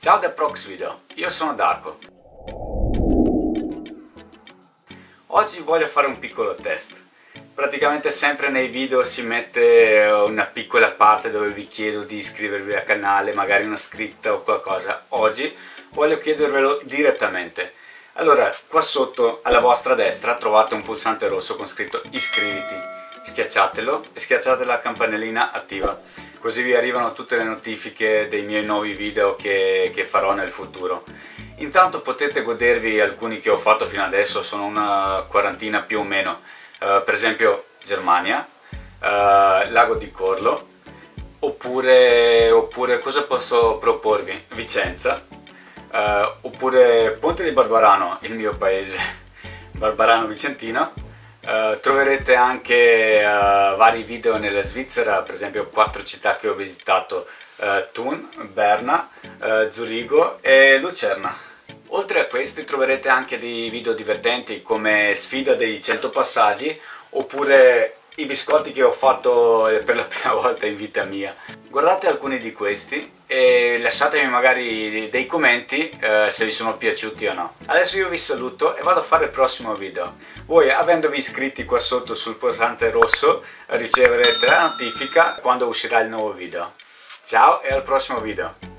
Ciao da Prox Video, io sono Darko. Oggi voglio fare un piccolo test. Praticamente sempre nei video si mette una piccola parte dove vi chiedo di iscrivervi al canale, magari una scritta o qualcosa. Oggi voglio chiedervelo direttamente. Allora, qua sotto alla vostra destra trovate un pulsante rosso con scritto iscriviti schiacciatelo e schiacciate la campanellina attiva così vi arrivano tutte le notifiche dei miei nuovi video che, che farò nel futuro intanto potete godervi alcuni che ho fatto fino adesso sono una quarantina più o meno uh, per esempio Germania uh, Lago di Corlo oppure, oppure cosa posso proporvi? Vicenza uh, oppure Ponte di Barbarano il mio paese Barbarano Vicentino Uh, troverete anche uh, vari video nella Svizzera, per esempio quattro città che ho visitato, uh, Thun, Berna, Zurigo e Lucerna. Oltre a questi troverete anche dei video divertenti come sfida dei 100 passaggi oppure i biscotti che ho fatto per la prima volta in vita mia. Guardate alcuni di questi e lasciatemi magari dei commenti eh, se vi sono piaciuti o no. Adesso io vi saluto e vado a fare il prossimo video. Voi avendovi iscritti qua sotto sul pulsante rosso riceverete la notifica quando uscirà il nuovo video. Ciao e al prossimo video!